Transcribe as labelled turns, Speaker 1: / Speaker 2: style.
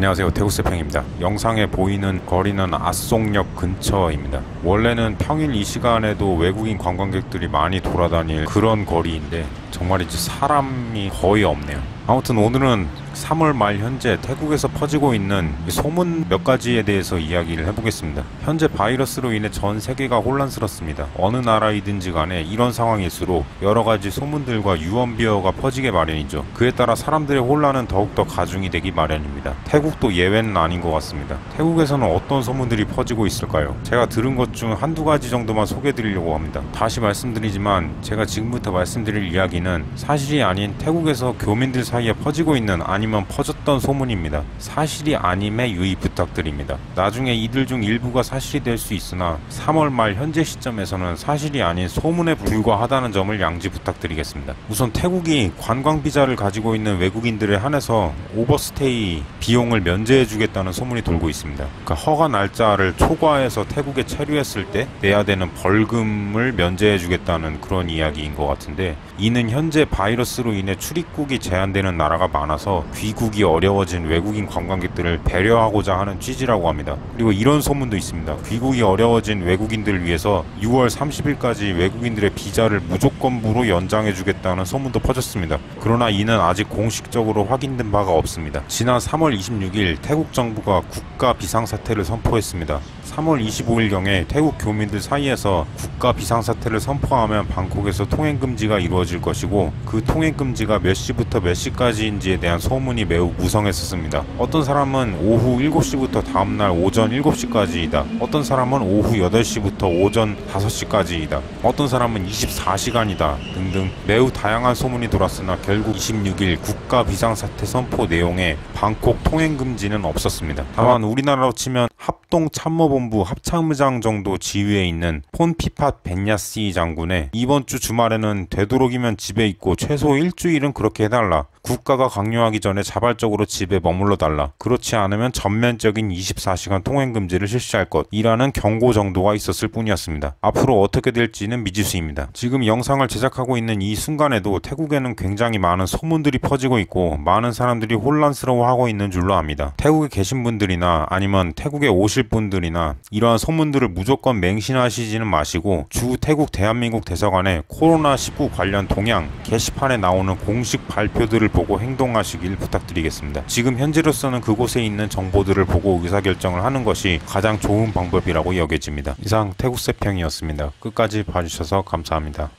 Speaker 1: 안녕하세요. 태국세평입니다. 영상에 보이는 거리는 아송역 근처입니다. 원래는 평일 이 시간에도 외국인 관광객들이 많이 돌아다닐 그런 거리인데 정말이지 사람이 거의 없네요 아무튼 오늘은 3월 말 현재 태국에서 퍼지고 있는 소문 몇 가지에 대해서 이야기를 해보겠습니다. 현재 바이러스로 인해 전 세계가 혼란스럽습니다. 어느 나라이든지 간에 이런 상황일수록 여러 가지 소문들과 유언비어가 퍼지게 마련이죠. 그에 따라 사람들의 혼란은 더욱더 가중이 되기 마련입니다. 태국도 예외는 아닌 것 같습니다. 태국에서는 어떤 소문들이 퍼지고 있을까요? 제가 들은 것 중 한두 가지 정도만 소개드리려고 합니다. 다시 말씀드리지만 제가 지금부터 말씀드릴 이야기 는 사실이 아닌 태국에서 교민들 사이에 퍼지고 있는 아니면 퍼졌던 소문입니다. 사실이 아님에 유의 부탁드립니다. 나중에 이들 중 일부가 사실이 될 수 있으나 3월 말 현재 시점에서는 사실이 아닌 소문에 불과하다는 점을 양지 부탁드리겠습니다. 우선 태국이 관광 비자를 가지고 있는 외국인들에 한해서 오버스테이 비용을 면제해 주겠다는 소문이 돌고 있습니다. 그러니까 허가 날짜를 초과해서 태국에 체류했을 때 내야 되는 벌금을 면제해 주겠다는 그런 이야기인 것 같은데 이는 현재 바이러스로 인해 출입국이 제한되는 나라가 많아서 귀국이 어려워진 외국인 관광객들을 배려하고자 하는 취지라고 합니다. 그리고 이런 소문도 있습니다. 귀국이 어려워진 외국인들을 위해서 6월 30일까지 외국인들의 비자를 무조건부로 연장해 주겠다는 소문도 퍼졌습니다. 그러나 이는 아직 공식적으로 확인된 바가 없습니다. 지난 3월 26일 태국 정부가 국가 비상사태를 선포했습니다. 3월 25일경에 태국 교민들 사이에서 국가 비상사태를 선포하면 방콕에서 통행 금지가 이루어 질 것이고 그 통행 금지가 몇 시부터 몇 시까지인지에 대한 소문이 매우 무성했었습니다. 어떤 사람은 오후 7시부터 다음날 오전 7시까지이다. 어떤 사람은 오후 8시부터 오전 5시까지이다. 어떤 사람은 24시간이다. 등등 매우 다양한 소문이 돌았으나 결국 26일 국가 비상사태 선포 내용에 방콕 통행 금지는 없었습니다. 다만 우리나라로 치면 합 동 참모본부 합참의장 정도 지위에 있는 폰피팟 벤야시 장군의 이번 주 주말에는 되도록이면 집에 있고 최소 일주일은 그렇게 해달라. 국가가 강요하기 전에 자발적으로 집에 머물러 달라. 그렇지 않으면 전면적인 24시간 통행 금지를 실시할 것이라는 경고 정도가 있었을 뿐이었습니다. 앞으로 어떻게 될지는 미지수입니다. 지금 영상을 제작하고 있는 이 순간에도 태국에는 굉장히 많은 소문들이 퍼지고 있고 많은 사람들이 혼란스러워하고 있는 줄로 압니다. 태국에 계신 분들이나 아니면 태국에 오실 분들이나 이러한 소문들을 무조건 맹신하시지는 마시고 주 태국 대한민국 대사관에 코로나19 관련 동향 게시판에 나오는 공식 발표들을 보고 행동하시길 부탁드리겠습니다. 지금 현재로서는 그곳에 있는 정보들을 보고 의사결정을 하는 것이 가장 좋은 방법이라고 여겨집니다. 이상 태국세평이었습니다. 끝까지 봐주셔서 감사합니다.